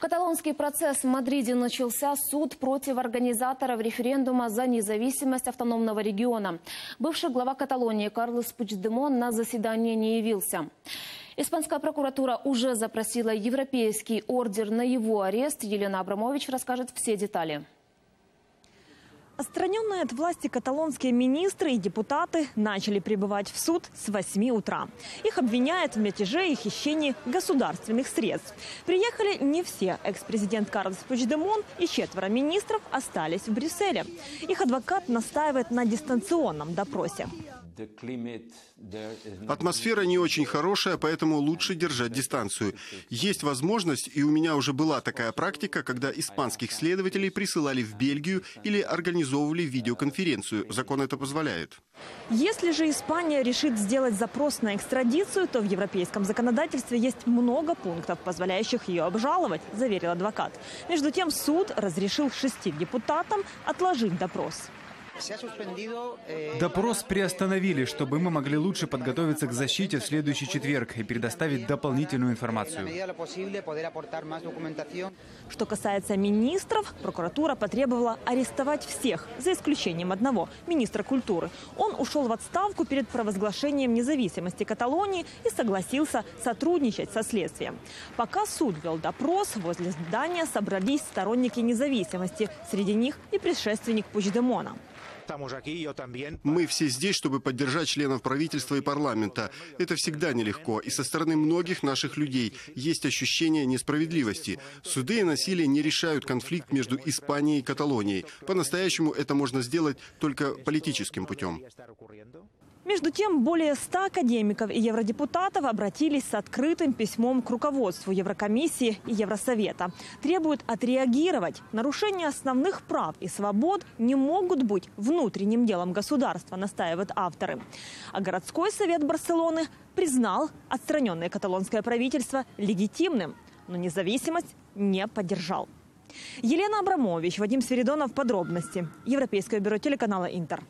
Каталонский процесс в Мадриде начался. Суд против организаторов референдума за независимость автономного региона. Бывший глава Каталонии Карлос Пучдемон на заседание не явился. Испанская прокуратура уже запросила европейский ордер на его арест. Елена Абрамович расскажет все детали. Отстраненные от власти каталонские министры и депутаты начали прибывать в суд с 8 утра. Их обвиняют в мятеже и хищении государственных средств. Приехали не все. Экс-президент Карлос Пучдемон и четверо министров остались в Брюсселе. Их адвокат настаивает на дистанционном допросе. Атмосфера не очень хорошая, поэтому лучше держать дистанцию. Есть возможность, и у меня уже была такая практика, когда испанских следователей присылали в Бельгию или организовывали видеоконференцию. Закон это позволяет. Если же Испания решит сделать запрос на экстрадицию, то в европейском законодательстве есть много пунктов, позволяющих ее обжаловать, заверил адвокат. Между тем суд разрешил шести депутатам отложить допрос. Допрос приостановили, чтобы мы могли лучше подготовиться к защите в следующий четверг и предоставить дополнительную информацию. Что касается министров, прокуратура потребовала арестовать всех, за исключением одного – министра культуры. Он ушел в отставку перед провозглашением независимости Каталонии и согласился сотрудничать со следствием. Пока суд вел допрос, возле здания собрались сторонники независимости. Среди них и предшественник Пучдемона. Мы все здесь, чтобы поддержать членов правительства и парламента. Это всегда нелегко, и со стороны многих наших людей есть ощущение несправедливости. Суды и насилие не решают конфликт между Испанией и Каталонией. По-настоящему это можно сделать только политическим путем. Между тем, более 100 академиков и евродепутатов обратились с открытым письмом к руководству Еврокомиссии и Евросовета. Требуют отреагировать. Нарушения основных прав и свобод не могут быть внутренним делом государства, настаивают авторы. А городской совет Барселоны признал отстраненное каталонское правительство легитимным, но независимость не поддержал. Елена Абрамович, Вадим Свиридонов. Подробности. Европейское бюро телеканала «Интер».